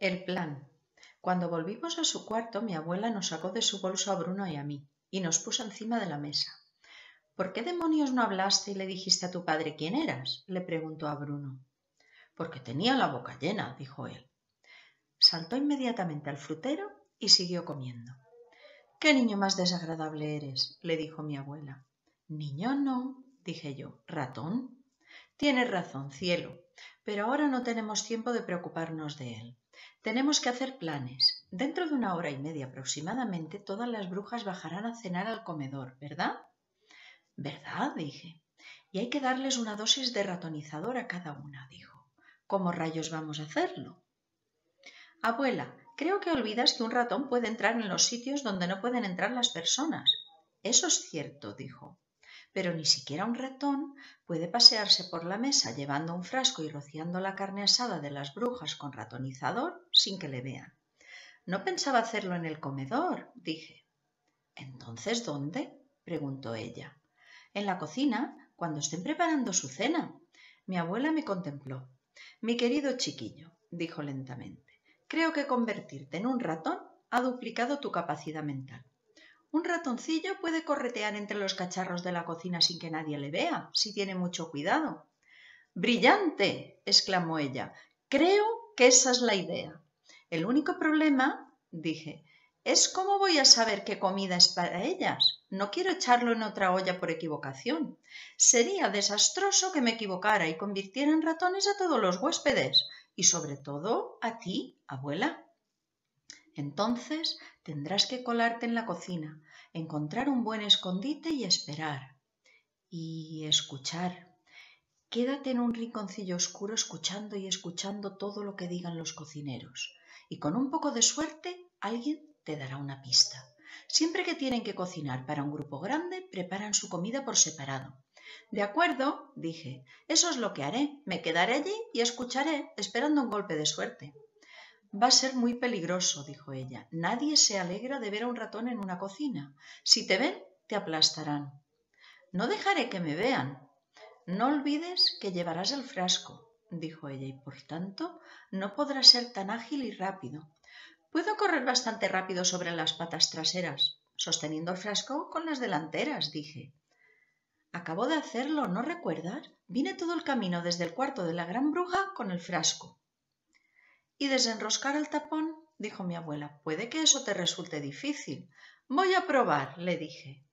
El plan. Cuando volvimos a su cuarto, mi abuela nos sacó de su bolso a Bruno y a mí y nos puso encima de la mesa. ¿Por qué demonios no hablaste y le dijiste a tu padre quién eras? le preguntó a Bruno. Porque tenía la boca llena, dijo él. Saltó inmediatamente al frutero y siguió comiendo. ¿Qué niño más desagradable eres? le dijo mi abuela. Niño no, dije yo. ¿Ratón? Tienes razón, cielo, pero ahora no tenemos tiempo de preocuparnos de él. Tenemos que hacer planes. Dentro de una hora y media aproximadamente todas las brujas bajarán a cenar al comedor, ¿verdad? ¿Verdad? dije. Y hay que darles una dosis de ratonizador a cada una, dijo. ¿Cómo rayos vamos a hacerlo? Abuela, creo que olvidas que un ratón puede entrar en los sitios donde no pueden entrar las personas. Eso es cierto, dijo pero ni siquiera un ratón puede pasearse por la mesa llevando un frasco y rociando la carne asada de las brujas con ratonizador sin que le vean. No pensaba hacerlo en el comedor, dije. ¿Entonces dónde? preguntó ella. En la cocina, cuando estén preparando su cena. Mi abuela me contempló. Mi querido chiquillo, dijo lentamente, creo que convertirte en un ratón ha duplicado tu capacidad mental. Un ratoncillo puede corretear entre los cacharros de la cocina sin que nadie le vea, si tiene mucho cuidado. Brillante. exclamó ella. Creo que esa es la idea. El único problema, dije, es cómo voy a saber qué comida es para ellas. No quiero echarlo en otra olla por equivocación. Sería desastroso que me equivocara y convirtiera en ratones a todos los huéspedes, y sobre todo a ti, abuela. Entonces tendrás que colarte en la cocina, encontrar un buen escondite y esperar. Y escuchar. Quédate en un rinconcillo oscuro escuchando y escuchando todo lo que digan los cocineros. Y con un poco de suerte alguien te dará una pista. Siempre que tienen que cocinar para un grupo grande, preparan su comida por separado. De acuerdo, dije, eso es lo que haré. Me quedaré allí y escucharé, esperando un golpe de suerte. Va a ser muy peligroso, dijo ella. Nadie se alegra de ver a un ratón en una cocina. Si te ven, te aplastarán. No dejaré que me vean. No olvides que llevarás el frasco, dijo ella, y por tanto no podrás ser tan ágil y rápido. Puedo correr bastante rápido sobre las patas traseras, sosteniendo el frasco con las delanteras, dije. Acabo de hacerlo, ¿no recuerdas? Vine todo el camino desde el cuarto de la gran bruja con el frasco. ¿Y desenroscar el tapón? dijo mi abuela. Puede que eso te resulte difícil. Voy a probar, le dije.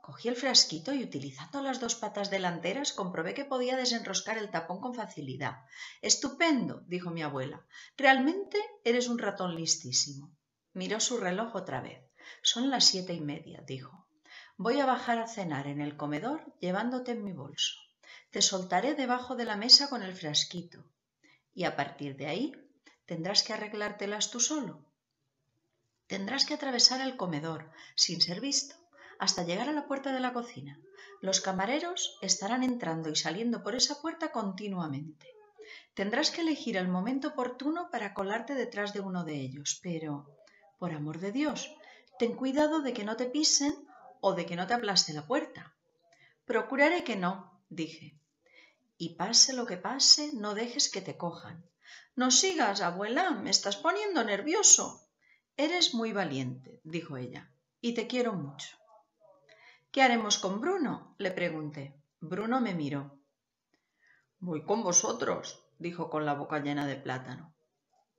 Cogí el frasquito y utilizando las dos patas delanteras comprobé que podía desenroscar el tapón con facilidad. Estupendo, dijo mi abuela. Realmente eres un ratón listísimo. Miró su reloj otra vez. Son las siete y media, dijo. Voy a bajar a cenar en el comedor llevándote en mi bolso. Te soltaré debajo de la mesa con el frasquito. Y a partir de ahí tendrás que arreglártelas tú solo. Tendrás que atravesar el comedor, sin ser visto, hasta llegar a la puerta de la cocina. Los camareros estarán entrando y saliendo por esa puerta continuamente. Tendrás que elegir el momento oportuno para colarte detrás de uno de ellos, pero, por amor de Dios, ten cuidado de que no te pisen o de que no te aplaste la puerta. Procuraré que no, dije. Y pase lo que pase, no dejes que te cojan. No sigas, abuela, me estás poniendo nervioso. Eres muy valiente, dijo ella, y te quiero mucho. ¿Qué haremos con Bruno? le pregunté. Bruno me miró. Voy con vosotros, dijo con la boca llena de plátano.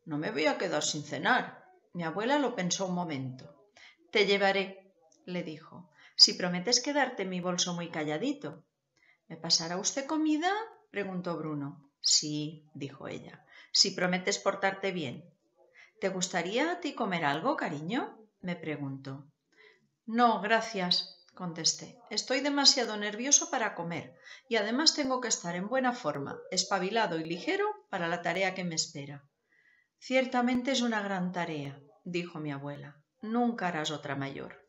No me voy a quedar sin cenar. Mi abuela lo pensó un momento. Te llevaré, le dijo, si prometes quedarte en mi bolso muy calladito. ¿Me pasará usted comida? preguntó Bruno. Sí, dijo ella si prometes portarte bien. ¿Te gustaría a ti comer algo, cariño? me preguntó. No, gracias, contesté. Estoy demasiado nervioso para comer y además tengo que estar en buena forma, espabilado y ligero para la tarea que me espera. Ciertamente es una gran tarea, dijo mi abuela. Nunca harás otra mayor.